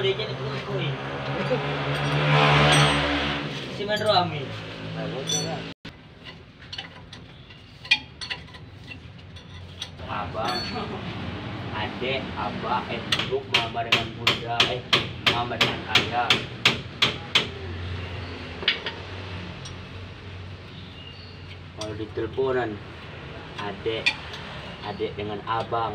Adiknya itu ko. Si Man Rami. Abang, adik, abah, eh buruk, mama dengan bunda, eh mama dengan ayah. Kalau di teleponan, adik, adik dengan abang.